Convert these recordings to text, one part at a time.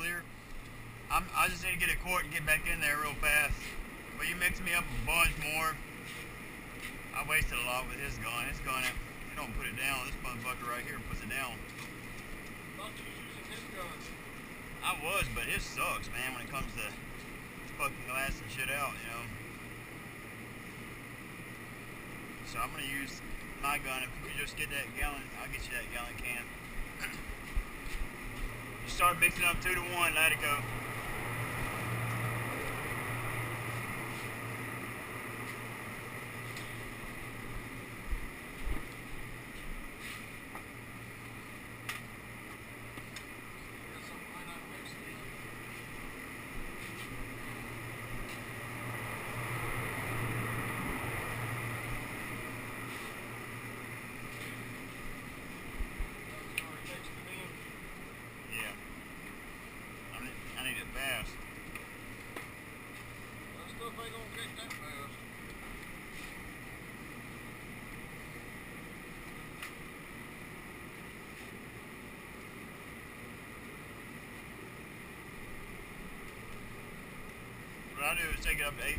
clear. I'm, I just need to get a quart and get back in there real fast. But you mix me up a bunch more. I wasted a lot with his gun. His gun, he don't put it down. This motherfucker right here puts it down. Thought you was using his gun. I was, but his sucks, man, when it comes to fucking glass and shit out, you know. So I'm gonna use my gun. If we just get that gallon, I'll get you that gallon can. Start mixing up two to one, let it go. Got some might not mix it up. That was already mixed it in. Yeah. I need, I need it fast. That stuff ain't gonna kick that fast. I do is take it up to 18.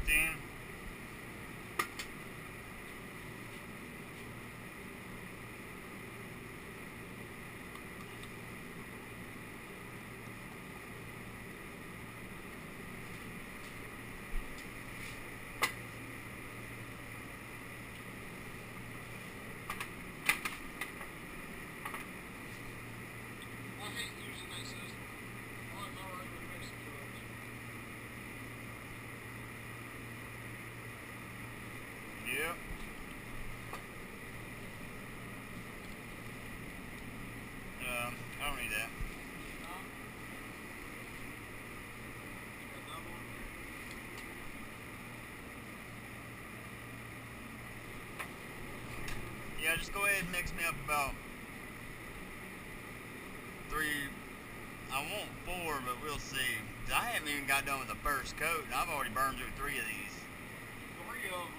I hate using that system. I'm alright with mixing drugs. Yep. Um, I don't need that. No? Got double in there. Yeah, just go ahead and mix me up about three. I want four, but we'll see. I haven't even got done with the first coat, and I've already burned through three of these. Three of them.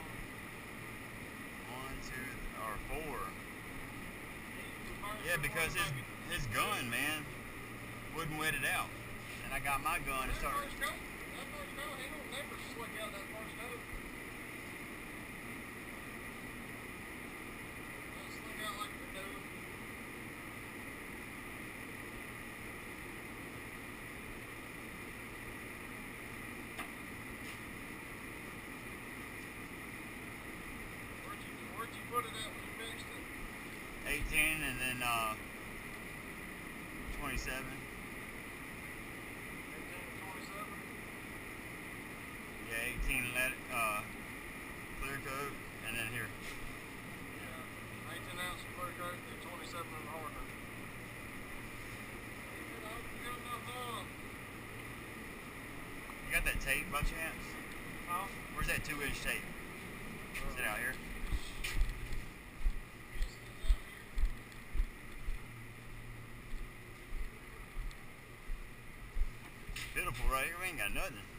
One, two, or four. Yeah, because his his gun, man, wouldn't wet it out, and I got my gun and That started. first coat, that first coat, he don't never slick out that first coat. Don't slick out like we do. Where'd you, where'd you put it at when you mixed it? 18 and then uh 27. Eighteen to twenty-seven? Yeah, 18 let uh clear coat and then here. Yeah, eighteen ounce of clear coat and twenty-seven of hardener. You know, you got enough, uh, You got that tape by chance? huh? Where's that two inch tape? Is it out here? Yes, it's out here. Pitiful right here. We ain't got nothing.